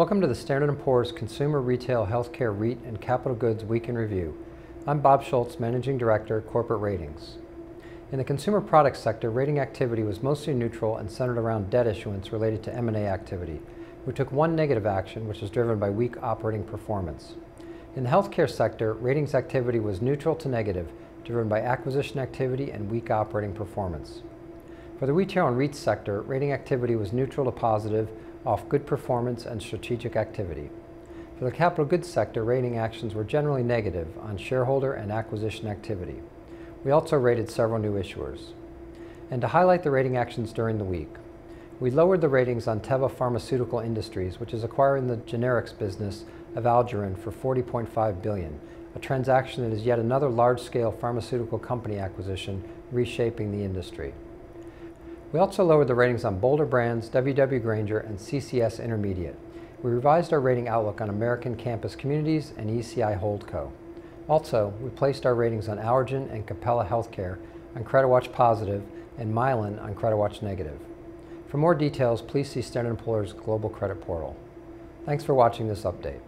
Welcome to the Standard & Poor's Consumer Retail Healthcare REIT and Capital Goods Week in Review. I'm Bob Schulz, Managing Director, Corporate Ratings. In the consumer products sector, rating activity was mostly neutral and centered around debt issuance related to M&A activity. We took one negative action, which was driven by weak operating performance. In the healthcare sector, ratings activity was neutral to negative, driven by acquisition activity and weak operating performance. For the retail and REIT sector, rating activity was neutral to positive, off good performance and strategic activity. For the capital goods sector, rating actions were generally negative on shareholder and acquisition activity. We also rated several new issuers. And to highlight the rating actions during the week, we lowered the ratings on Teva Pharmaceutical Industries, which is acquiring the generics business of Allergan for 40.5 billion, a transaction that is yet another large-scale pharmaceutical company acquisition reshaping the industry. We also lowered the ratings on Boulder Brands, WW Grainger, and CCS Intermediate. We revised our rating outlook on American Campus Communities and ECI Holdco. Also, we placed our ratings on Allergan and Capella Healthcare on CreditWatch Positive and Mylan on CreditWatch Negative. For more details, please see Standard & Poor's Global Credit Portal. Thanks for watching this update.